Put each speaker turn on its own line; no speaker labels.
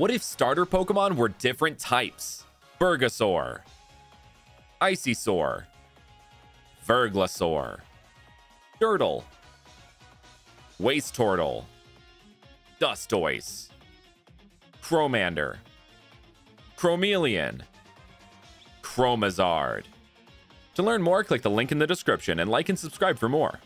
What if starter Pokemon were different types? Burgosaur, Icysaur, Verglasaur, Dirtle, Waste Turtle, Dustoise, Chromander, Chromeleon, Chromazard. To learn more, click the link in the description and like and subscribe for more.